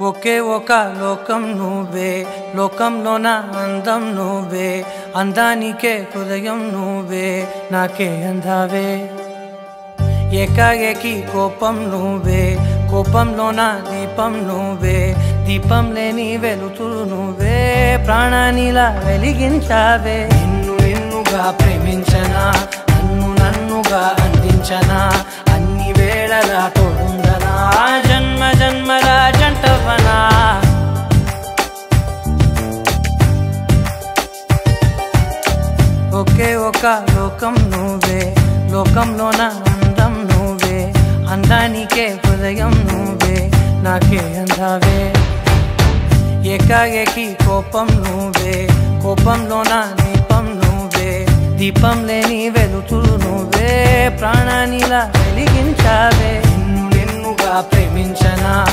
ఒకే ఒక లోకం నువ్వే లోకంలోన అందం నువ్వే అందానికే హృదయం నువ్వే నాకే అందావే. ఏకాఏకి కోపం నువ్వే కోపంలోన దీపం నువ్వే దీపం లేని వెలుతురు నువ్వే ప్రాణానిలా వెలిగించావే. నిన్ను నిన్నుగా ప్రేమించనా నన్ను నన్నుగా అందించనా అన్ని వేళలా తోడుందనా జన్మ జన్మల ఒక లోకం నువ్వే. లోకంలోన అందం నువ్వే. అందానికే హృదయం నువ్వే. నాకే అందావే. ఏకాఏకి కోపం నువ్వే. కోపంలోన దీపం నువ్వే. దీపం లేని వెలుతురు నువ్వే. ప్రాణానిలా వెలిగించావే. నిన్ను నిన్నుగా ప్రేమించనా?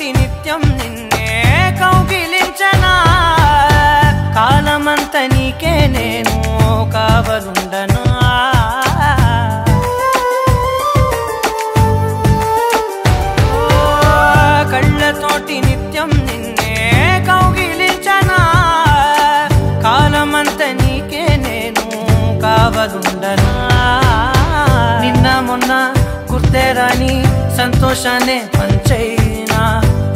కళ్ళతోటి నిత్యం నిన్నే కౌగిలించనా? కాలమంత నీకే నేను కావలుండనా? కళ్ళతోటి నిత్యం నిన్నే కౌగిలించనా? కాలమంత నీకే నేను కావలుండనా? నిన్న మొన్న గుర్తే రాని సంతోషాన్ని పంచైనా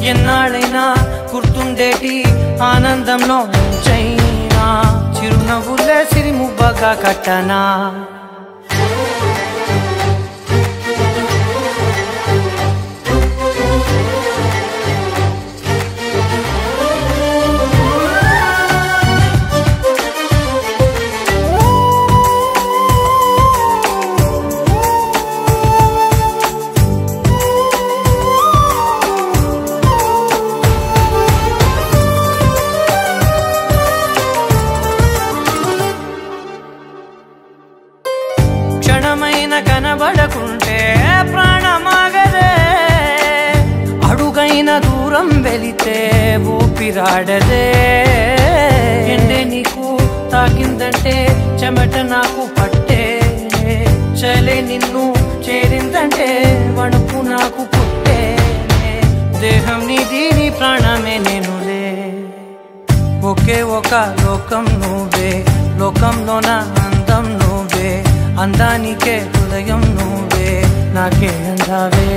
ఎన్నాళ్ళైనా గుర్తుండేటి ఆనందంలో చైనా చిరునవ్వులే సిరిముబ్బగా కట్టనా. దూరం వెళితే ఊపిరాడదే ఎండే నీకు తాకిందంటే చెమట నాకు పట్టే చలే నిన్ను చేరిందంటే వణుకు నాకు పుట్టే దేహం నీది నీ ప్రాణమే నేనులే ఒకే ఒక లోకం నువ్వే లోకంలోన అందం నువ్వే అందానికే హృదయం నువ్వే నాకే అందావే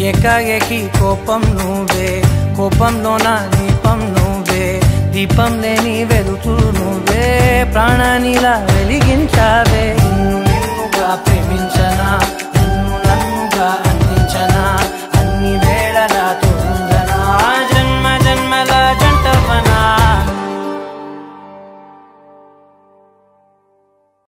ఏకాఏకి కోపం నువ్వే కోపంలో నా దీపం నువ్వే దీపం లేని వెలుతురు నువ్వే ప్రాణానిలా వెలిగించావే